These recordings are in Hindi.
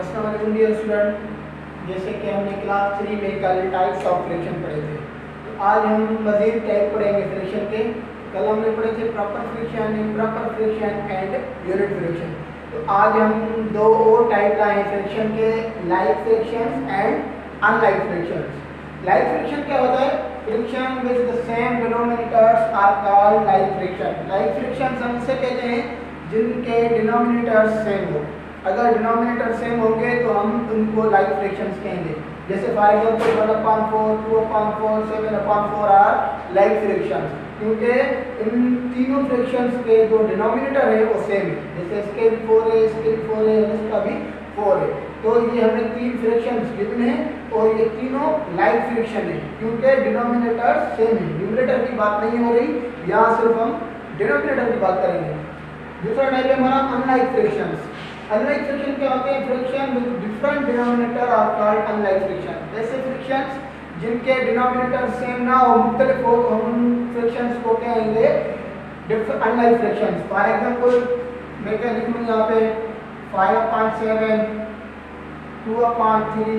अस्सलाम स्टूडेंट जैसे कि हमने क्लास थ्री में कल टाइप्स ऑफ़ फ्रिक्शन पढ़े थे। तो आज हम मज़ीद टाइप पढ़ेंगे फ्रिक्शन के। कल हमने पढ़े थे proper fraction improper fraction and unit fraction तो आज हम दो और टाइप लाए फ्रिक्शन के like fraction and unlike fraction like fraction क्या होता है? Fraction with the same denominators are called like fraction like fraction हम उसे कहते हैं जिनके डिनोमिनेटर्स सेम हो। अगर डिनोमिनेटर सेम होंगे तो हम उनको लाइक फ्रैक्शंस कहेंगे। जैसे for example one upon four two upon four seven upon four are like fractions क्योंकि इन तीनों फ्रैक्शंस के जो डिनोमिनेटर है वो सेम है। जैसे इसके भी फोर है, इसके भी फोर है इसका भी फोर है। तो ये हमें तीन फ्रैक्शंस गिवन हैं और ये तीनों लाइक फ्रैक्शन है। क्योंकि डिनोमिनेटर सेम है। न्यूमरेटर की बात नहीं हो रही, यहाँ सिर्फ़ हम डिनोमिनेटर की बात करेंगे। दूसरा टाइप है हमारा अनलाइक फ्रैक्शंस अनलाइक फ्रिक्शन क्या होते हैं? Fraction with different denominator are called unlike fraction ऐसे फ्रिक्शंस जिनके डिनोमिनेटर सेम ना हो, मुख्तलिफ़ हो तो हम फ्रिक्शंस को कहेंगे? अनलाइक फ्रिक्शंस फॉर एग्जांपल मैं क्या लिख लूँ यहाँ पे five upon seven two upon three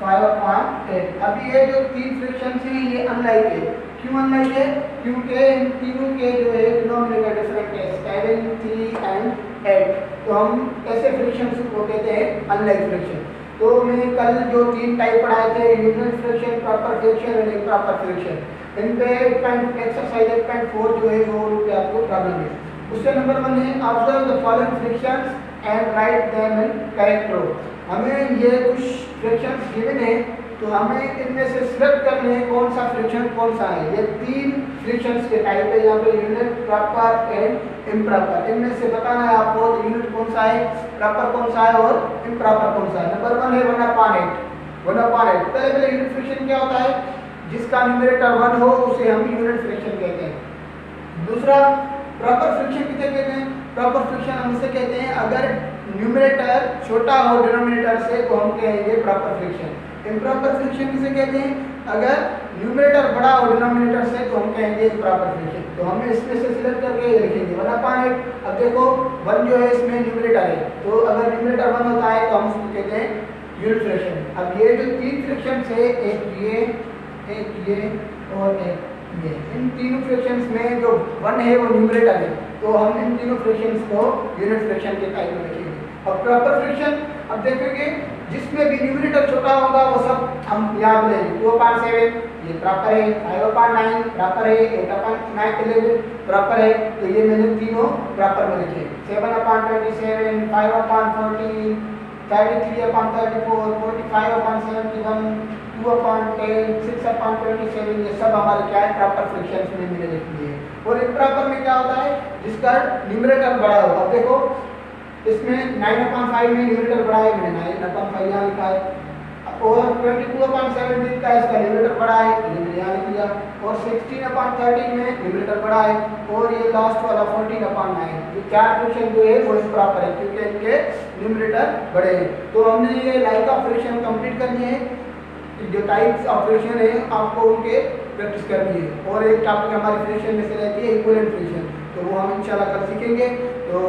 five upon eight अब ये जो तीन फ्रिक्शन हैं, ये अनलाइक है. क्यों अनलाइक है? क्योंकि इन तीनों के जो है डिनोमिनेटर डिफरेंट है. सेवन थ्री एंड एट तो हम ऐसे फ्रिक्शन को कहते हैं अनलाइक फ्रिक्शन तो मैंने कल जो तीन टाइप पढ़ाए थे यूनिट फ्रिक्शन प्रॉपर फ्रिक्शन और इम्प्रॉपर फ्रिक्शन इन पे एक्सरसाइज एट पॉइंट फोर जो है वो पे आपको प्रॉब्लम है. उससे नंबर वन है observe the following fractions and write them in correct row हमें ये कुछ फ्रिक्शंस गिवन है तो हमें इनमें से सिलेक्ट करने हैं कौन सा फ्रिक्शन कौन सा है। ये तीन फ्रिक्शंस के टाइप है। यहाँ पे यूनिट प्रॉपर एंड इम्प्रॉपर इनमें से बताना है आपको यूनिट कौन सा है प्रॉपर कौन सा है और इम्प्रॉपर कौन सा है। नंबर वन है one upon eight one upon eight पहले पहले यूनिट फ्रिक्शन क्या होता है? जिसका न्यूमरेटर वन हो, उसे हम यूनिट फ्रिक्शन कहते हैं। दूसरा प्रॉपर फ्रिक्शन किसे कहते हैं? प्रॉपर फ्रिक्शन हम इसे कहते हैं अगर न्यूमरेटर छोटा हो डिनोमिनेटर से तो हम कहेंगे प्रॉपर फ्रिक्शन इम्प्रॉपर फ्रिक्शन किसे कहते हैं? अगर न्यूमरेटर बड़ा हो डिनोमिनेटर से तो हम कहेंगे इम्प्रॉपर फ्रिक्शन तो हमें इसमें से सिलेक्ट करके लिखेंगे. वन अपान एट अब देखो वन जो है इसमें न्यूमरेटर है. तो अगर न्यूमरेटर वन होता है तो हम उसको कहते हैं यूनिट फ्रिक्शन अब ये जो तीन फ्रिक्शन है एक ये एक ये और एक ये इन तीनों फ्रिक्शंस में जो वन है वो न्यूमरेटर है. तो हम इन तीनों फ्रिक्शंस को यूनिट फ्रिक्शन के टाइप में लिखेंगे. अब प्रॉपर फ्रिक्शन अब देखेंगे, जिसमें भी न्यूमरेटर छोटा होगा, वो सब हम याद लेंगे टू अपान सेवन ये प्रॉपर है फाइव अपान नाइन प्रॉपर है eight upon nine eleven proper है तो ये मैंने तीनों प्रॉपर में लिखे। Seven upon twenty seven five upon fourteen thirty three thirty four forty five seventy one two upon ten six upon twenty seven ये सब हमारे क्या है प्रॉपर फ्रिक्शन में मैंने लिख दिए और इम्प्रॉपर में क्या होता है, जिसका न्यूमरेटर बड़ा होगा। देखो इसमें नाइन अपॉन फाइव में न्यूमरेटर बढ़ा है, मैंने नाइन अपॉन फाइव यहाँ लिखा है। और ट्वेंटी टू अपॉन सेवनटीन का इसका न्यूमरेटर बढ़ा है, मैंने यहाँ लिख दिया और सिक्सटीन अपॉन थर्टीन में न्यूमरेटर बढ़ा है, और ये लास्ट वाला फोर्टीन अपॉन नाइन ये चार फ्रिक्शन जो है, वो प्रॉपर है, क्योंकि इनके न्यूमरेटर बड़े हैं। तो हमने ये लाइक ऑफ़ फ्रिक्शन कंप्लीट करनी है। जो टाइप्स ऑफ़ फ्रिक्शन है, आपको उनके प्रैक्टिस करनी है। और एक टॉपिक हमारी फ्रिक्शन में से रहती है इक्वलेंट फ्रिक्शन तो वो हम इंशाल्लाह कल सीखेंगे। तो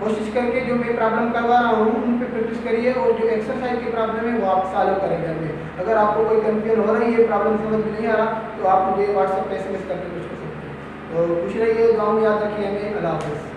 कोशिश करके जो मैं प्रॉब्लम करवा रहा हूँ, उन पर प्रैक्टिस करिए और जो एक्सरसाइज की प्रॉब्लम है, वो आप सॉल्व करें घर में अगर आपको कोई कन्फ्यूज़न हो रही है प्रॉब्लम समझ में नहीं आ रहा तो आप मुझे व्हाट्सएप पर एस करके पूछ सकते हैं। तो खुश रहिए गाँव याद रखिए हमें। अल्लाह हाफ़